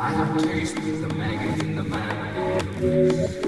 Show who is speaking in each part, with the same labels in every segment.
Speaker 1: I have tasted the maggot in the man.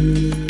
Speaker 2: Mm-hmm.